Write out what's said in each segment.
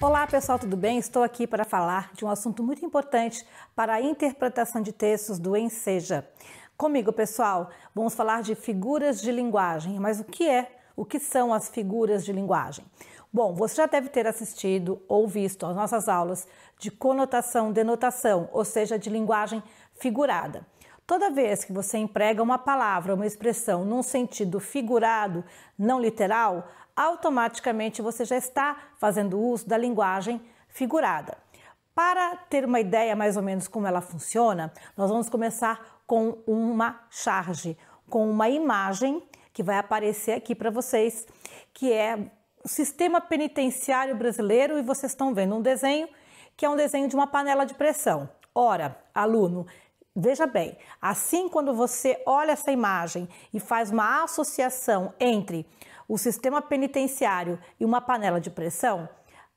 Olá pessoal, tudo bem? Estou aqui para falar de um assunto muito importante para a interpretação de textos do Enseja. Comigo, pessoal, vamos falar de figuras de linguagem. Mas o que é? O que são as figuras de linguagem? Bom, você já deve ter assistido ou visto as nossas aulas de conotação, denotação, ou seja, de linguagem figurada. Toda vez que você emprega uma palavra, uma expressão num sentido figurado, não literal, automaticamente você já está fazendo uso da linguagem figurada. Para ter uma ideia mais ou menos como ela funciona, nós vamos começar com uma charge, com uma imagem que vai aparecer aqui para vocês, que é o sistema penitenciário brasileiro e vocês estão vendo um desenho que é um desenho de uma panela de pressão. Ora, aluno, Veja bem, assim quando você olha essa imagem e faz uma associação entre o sistema penitenciário e uma panela de pressão,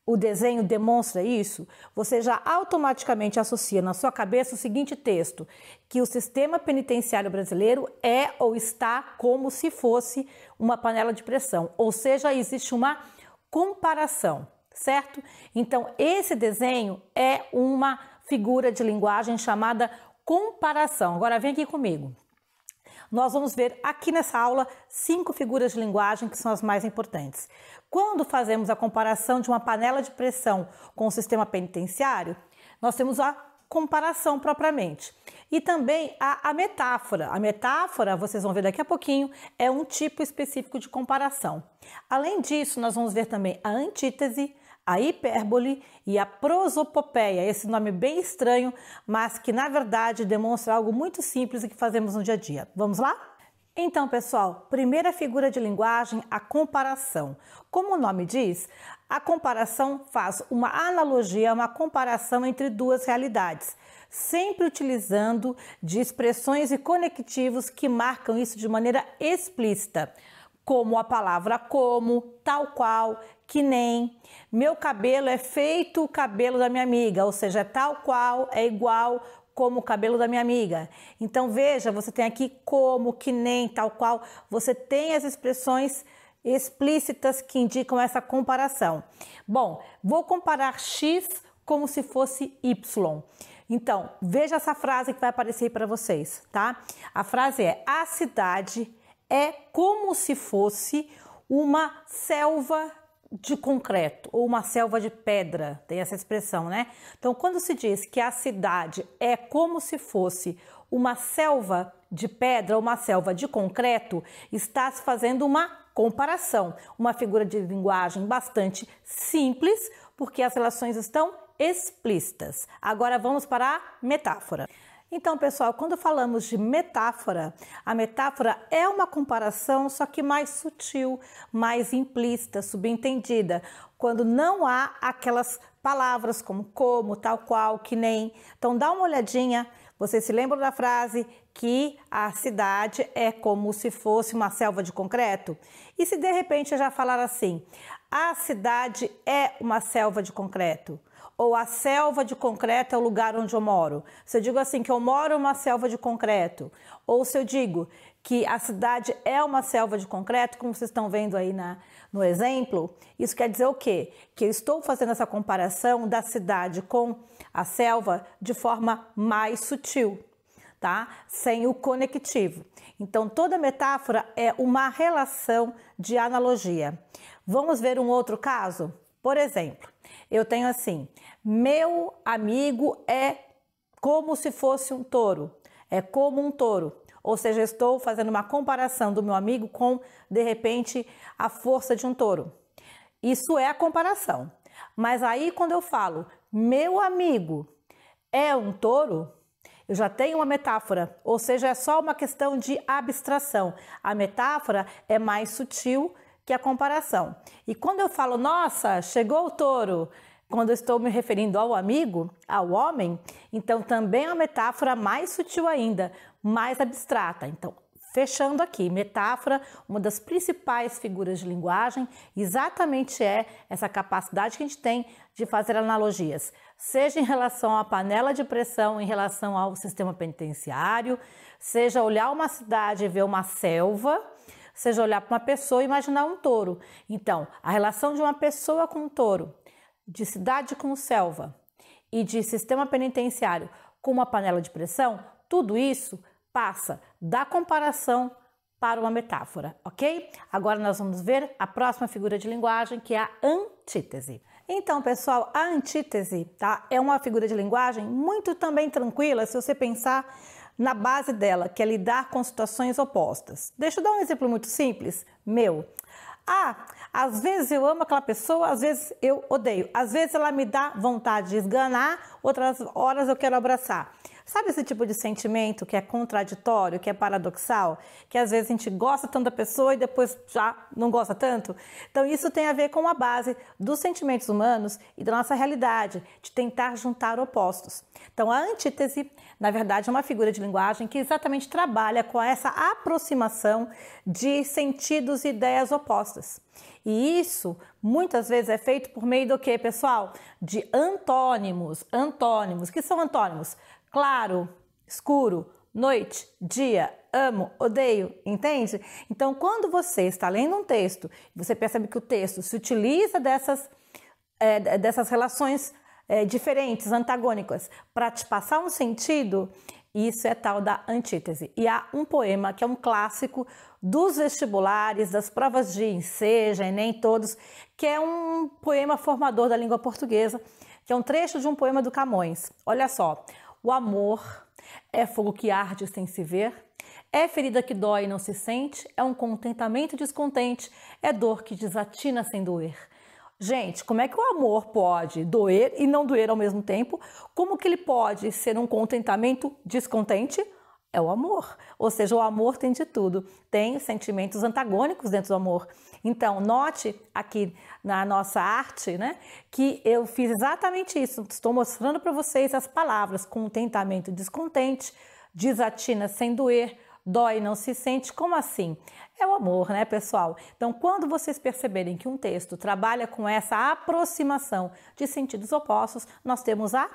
o desenho demonstra isso, você já automaticamente associa na sua cabeça o seguinte texto: que o sistema penitenciário brasileiro é ou está como se fosse uma panela de pressão, ou seja, existe uma comparação, certo? Então, esse desenho é uma figura de linguagem chamada comparação. Agora vem aqui comigo. Nós vamos ver aqui nessa aula cinco figuras de linguagem que são as mais importantes. Quando fazemos a comparação de uma panela de pressão com o sistema penitenciário, nós temos a comparação propriamente. E também a, a, metáfora. A metáfora, vocês vão ver daqui a pouquinho, é um tipo específico de comparação. Além disso, nós vamos ver também a antítese, a hipérbole e a prosopopeia, esse nome bem estranho, mas que na verdade demonstra algo muito simples e que fazemos no dia a dia. Vamos lá? Então, pessoal, primeira figura de linguagem, a comparação. Como o nome diz, a comparação faz uma analogia, uma comparação entre duas realidades, sempre utilizando de expressões e conectivos que marcam isso de maneira explícita como a palavra como, tal qual, que nem. Meu cabelo é feito o cabelo da minha amiga, ou seja, é tal qual, é igual como o cabelo da minha amiga. Então veja, você tem aqui como, que nem, tal qual, você tem as expressões explícitas que indicam essa comparação. Bom, vou comparar X como se fosse Y. Então, veja essa frase que vai aparecer para vocês, tá? A frase é: A cidade é como se fosse uma selva de concreto ou uma selva de pedra, tem essa expressão, né? Então, quando se diz que a cidade é como se fosse uma selva de pedra uma selva de concreto, está se fazendo uma comparação, uma figura de linguagem bastante simples, porque as relações estão explícitas. Agora vamos para a metáfora. Então, pessoal, quando falamos de metáfora, a metáfora é uma comparação, só que mais sutil, mais implícita, subentendida, quando não há aquelas palavras como como, tal qual, que nem. Então, dá uma olhadinha. Você se lembra da frase que a cidade é como se fosse uma selva de concreto? E se de repente eu já falar assim, a cidade é uma selva de concreto? Ou a selva de concreto é o lugar onde eu moro. Se eu digo assim que eu moro numa selva de concreto, ou se eu digo que a cidade é uma selva de concreto, como vocês estão vendo aí na, no exemplo, isso quer dizer o quê? Que eu estou fazendo essa comparação da cidade com a selva de forma mais sutil, tá? Sem o conectivo. Então, toda metáfora é uma relação de analogia. Vamos ver um outro caso? Por exemplo, eu tenho assim: meu amigo é como se fosse um touro, é como um touro. Ou seja, estou fazendo uma comparação do meu amigo com, de repente, a força de um touro. Isso é a comparação. Mas aí, quando eu falo meu amigo é um touro, eu já tenho uma metáfora, ou seja, é só uma questão de abstração. A metáfora é mais sutil que a comparação. E quando eu falo, nossa, chegou o touro, quando eu estou me referindo ao amigo, ao homem, então também é uma metáfora mais sutil ainda, mais abstrata. Então, fechando aqui, metáfora, uma das principais figuras de linguagem, exatamente é essa capacidade que a gente tem de fazer analogias, seja em relação à panela de pressão, em relação ao sistema penitenciário, seja olhar uma cidade e ver uma selva, seja olhar para uma pessoa e imaginar um touro. Então, a relação de uma pessoa com um touro, de cidade com selva e de sistema penitenciário com uma panela de pressão, tudo isso passa da comparação para uma metáfora, ok? Agora nós vamos ver a próxima figura de linguagem, que é a antítese. Então, pessoal, a antítese tá, é uma figura de linguagem muito também tranquila se você pensar na base dela, que é lidar com situações opostas. Deixa eu dar um exemplo muito simples, meu. Ah, às vezes eu amo aquela pessoa, às vezes eu odeio. Às vezes ela me dá vontade de esganar, outras horas eu quero abraçar. Sabe esse tipo de sentimento que é contraditório, que é paradoxal? Que às vezes a gente gosta tanto da pessoa e depois já não gosta tanto? Então, isso tem a ver com a base dos sentimentos humanos e da nossa realidade, de tentar juntar opostos. Então, a antítese, na verdade, é uma figura de linguagem que exatamente trabalha com essa aproximação de sentidos e ideias opostas. E isso muitas vezes é feito por meio do que, pessoal? De antônimos. Antônimos. que são antônimos? Claro, escuro, noite, dia, amo, odeio, entende? Então, quando você está lendo um texto, você percebe que o texto se utiliza dessas, é, dessas relações é, diferentes, antagônicas, para te passar um sentido, isso é tal da antítese. E há um poema que é um clássico dos vestibulares, das provas de Enseja, nem todos, que é um poema formador da língua portuguesa, que é um trecho de um poema do Camões. Olha só. O amor é fogo que arde sem se ver, é ferida que dói e não se sente, é um contentamento descontente, é dor que desatina sem doer. Gente, como é que o amor pode doer e não doer ao mesmo tempo? Como que ele pode ser um contentamento descontente? É o amor. Ou seja, o amor tem de tudo. Tem sentimentos antagônicos dentro do amor. Então, note aqui na nossa arte, né, que eu fiz exatamente isso. Estou mostrando para vocês as palavras contentamento, descontente, desatina sem doer, dói não se sente. Como assim? É o amor, né, pessoal? Então, quando vocês perceberem que um texto trabalha com essa aproximação de sentidos opostos, nós temos a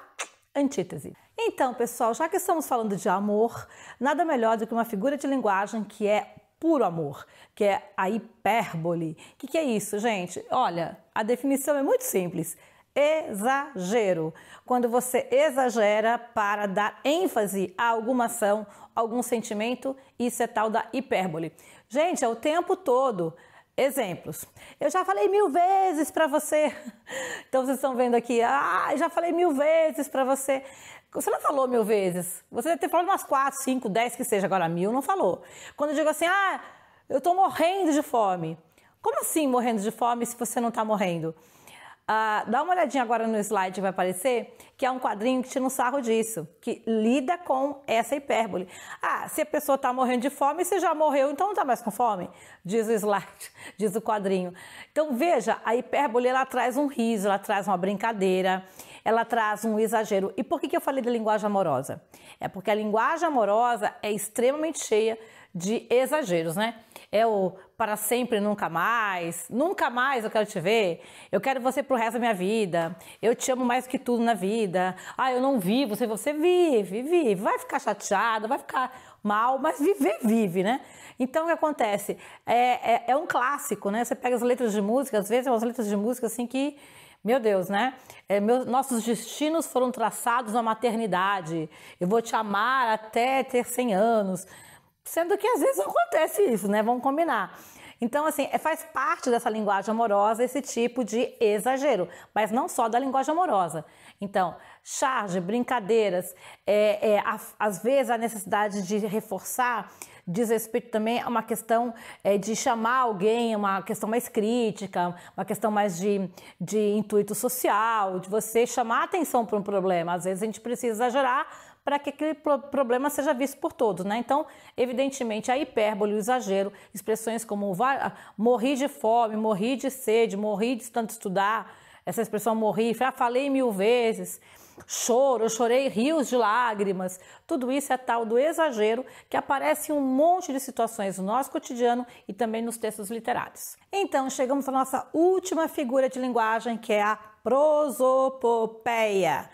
antítese. Então, pessoal, já que estamos falando de amor, nada melhor do que uma figura de linguagem que é puro amor, que é a hipérbole. O que, que é isso, gente? Olha, a definição é muito simples. Exagero. Quando você exagera para dar ênfase a alguma ação, algum sentimento, isso é tal da hipérbole. Gente, é o tempo todo. Exemplos. Eu já falei mil vezes para você. Então vocês estão vendo aqui, ah, já falei mil vezes para você. Você não falou mil vezes. Você deve ter falado umas quatro, cinco, dez que seja, agora mil não falou. Quando eu digo assim, ah, eu estou morrendo de fome. Como assim morrendo de fome se você não está morrendo? Ah, dá uma olhadinha agora no slide, vai aparecer que é um quadrinho que tira um sarro disso, que lida com essa hipérbole. Ah, se a pessoa está morrendo de fome, você já morreu, então não está mais com fome, diz o slide, diz o quadrinho. Então veja, a hipérbole ela traz um riso, ela traz uma brincadeira, ela traz um exagero. E por que, que eu falei da linguagem amorosa? É porque a linguagem amorosa é extremamente cheia de exageros, né? É o para sempre, nunca mais, nunca mais eu quero te ver, eu quero você pro resto da minha vida, eu te amo mais que tudo na vida, ah, eu não vivo, você, você vive, vive, vai ficar chateado, vai ficar mal, mas viver, vive, né? Então o que acontece? É, é, é um clássico, né? Você pega as letras de música, às vezes são as letras de música assim que meu Deus, né? É, nossos destinos foram traçados na maternidade. Eu vou te amar até ter 100 anos. Sendo que às vezes acontece isso, né? Vamos combinar. Então, assim, é, faz parte dessa linguagem amorosa esse tipo de exagero, mas não só da linguagem amorosa. Então, charge, brincadeiras, é, é, a, às vezes a necessidade de reforçar diz respeito também a uma questão é, de chamar alguém, uma questão mais crítica, uma questão mais de, de intuito social, de você chamar atenção para um problema. Às vezes a gente precisa exagerar para que aquele problema seja visto por todos, né? Então, evidentemente, a hipérbole, o exagero, expressões como morri de fome, morri de sede, morri de tanto estudar, essa expressão morri, já falei mil vezes, choro, eu chorei rios de lágrimas, tudo isso é tal do exagero que aparece em um monte de situações no nosso cotidiano e também nos textos literários. Então, chegamos à nossa última figura de linguagem, que é a prosopopeia.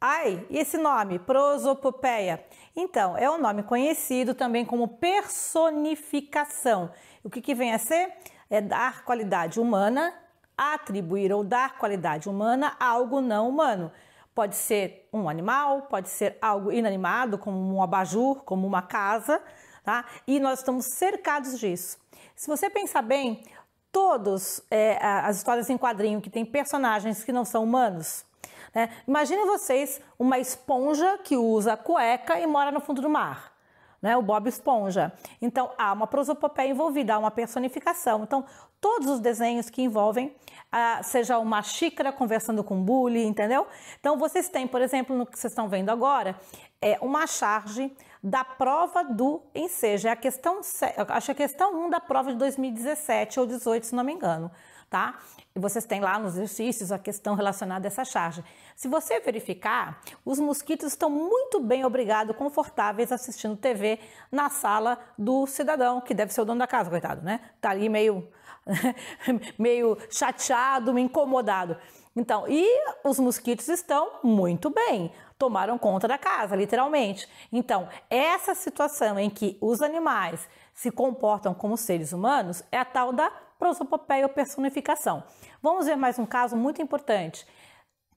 Ai, e esse nome, prosopopeia? Então, é um nome conhecido também como personificação. O que, que vem a ser? É dar qualidade humana, atribuir ou dar qualidade humana a algo não humano. Pode ser um animal, pode ser algo inanimado, como um abajur, como uma casa, tá? E nós estamos cercados disso. Se você pensar bem, todas é, as histórias em quadrinho que tem personagens que não são humanos, né? Imaginem vocês uma esponja que usa cueca e mora no fundo do mar. Né, o Bob Esponja. Então, há uma prosopopeia envolvida, há uma personificação. Então, todos os desenhos que envolvem, ah, seja uma xícara conversando com um bully, entendeu? Então, vocês têm, por exemplo, no que vocês estão vendo agora, é uma charge da prova do Enseja. É a questão, acho que é a questão 1 da prova de 2017 ou 18, se não me engano tá? E vocês têm lá nos exercícios a questão relacionada a essa charge. Se você verificar, os mosquitos estão muito bem, obrigado, confortáveis assistindo TV na sala do cidadão, que deve ser o dono da casa, coitado, né? Tá ali meio, meio chateado, incomodado. Então, e os mosquitos estão muito bem, tomaram conta da casa, literalmente. Então, essa situação em que os animais se comportam como seres humanos é a tal da prosopopeia ou personificação. Vamos ver mais um caso muito importante.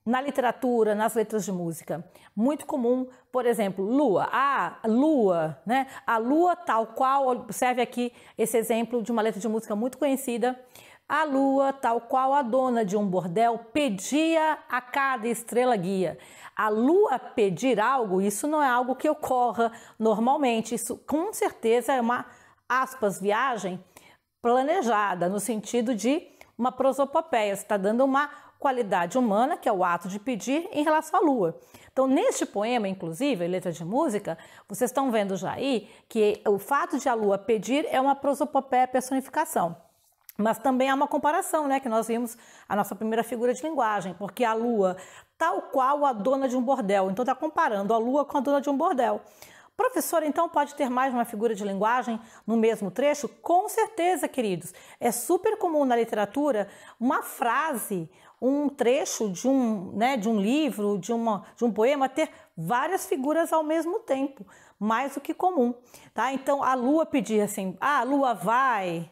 Na literatura, nas letras de música, muito comum, por exemplo, lua. Ah, lua, né? A lua tal qual, observe aqui esse exemplo de uma letra de música muito conhecida. A lua, tal qual a dona de um bordel, pedia a cada estrela guia. A lua pedir algo, isso não é algo que ocorra normalmente. Isso com certeza é uma aspas viagem planejada, no sentido de uma prosopopeia, você está dando uma qualidade humana, que é o ato de pedir, em relação à lua. Então, neste poema, inclusive, letra de música, vocês estão vendo já aí que o fato de a lua pedir é uma prosopopeia personificação. Mas também há uma comparação, né? Que nós vimos a nossa primeira figura de linguagem, porque a lua, tal qual a dona de um bordel. Então, está comparando a lua com a dona de um bordel. Professor, então pode ter mais uma figura de linguagem no mesmo trecho? Com certeza, queridos. É super comum na literatura uma frase, um trecho de um, né, de um livro, de, uma, de um poema ter várias figuras ao mesmo tempo, mais do que comum, tá? Então a lua pedir assim: "Ah, a lua vai,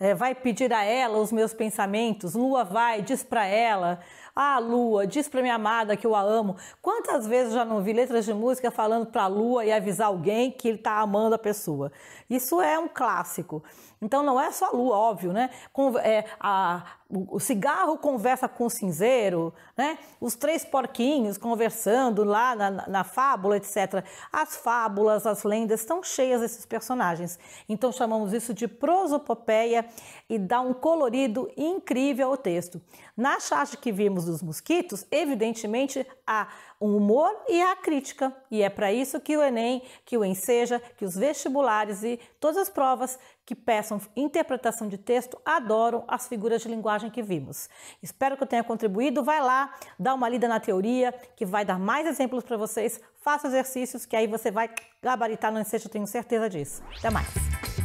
é, vai pedir a ela os meus pensamentos, lua vai, diz para ela, ah, Lua, diz para minha amada que eu a amo. Quantas vezes já não vi letras de música falando para a Lua e avisar alguém que ele está amando a pessoa? Isso é um clássico. Então não é só a Lua, óbvio, né? Com, é, a, o cigarro conversa com o cinzeiro, né? Os três porquinhos conversando lá na, na, fábula, etc. As fábulas, as lendas estão cheias desses personagens. Então chamamos isso de prosopopeia e dá um colorido incrível ao texto. Na charge que vimos dos mosquitos, evidentemente há um humor e a crítica. E é para isso que o Enem, que o Enseja, que os vestibulares e todas as provas que peçam interpretação de texto adoram as figuras de linguagem que vimos. Espero que eu tenha contribuído. Vai lá, dá uma lida na teoria, que vai dar mais exemplos para vocês. Faça exercícios que aí você vai gabaritar no Enseja, eu tenho certeza disso. Até mais!